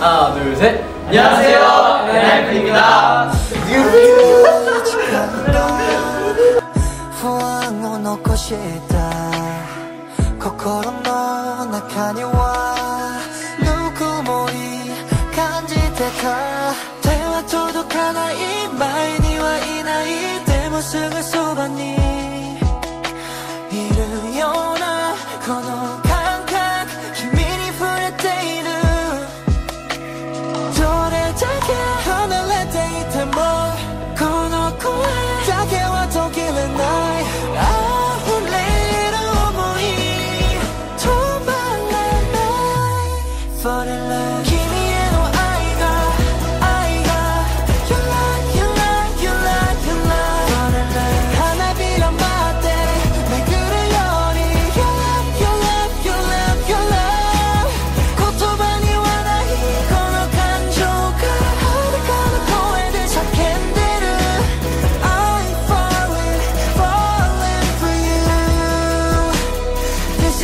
하나 둘셋 안녕하세 요. 엔하이픈입니 다. 手は届かない前にはいないでもすぐそばに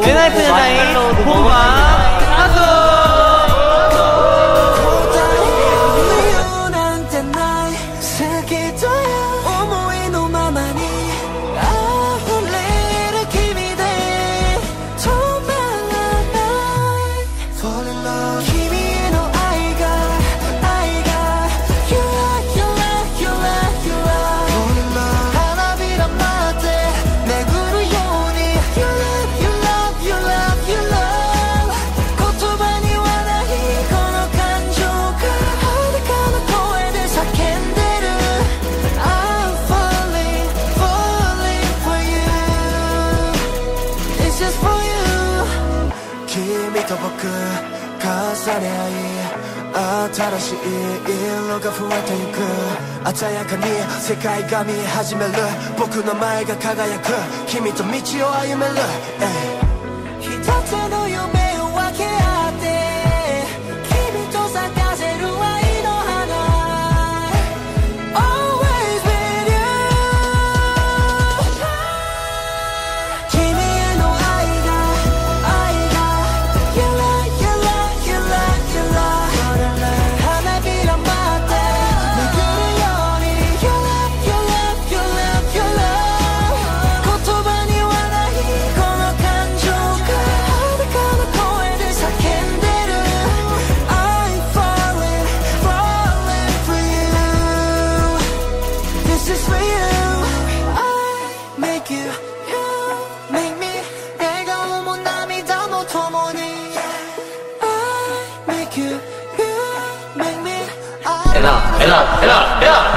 네, 웬하이픈 여자인 봄과 重ね合い新しい色が増えてゆく鮮やかに世界が見え始める僕の前が輝く君と道を歩める、一つの夢を分け合う Enough, enough, enough, enough!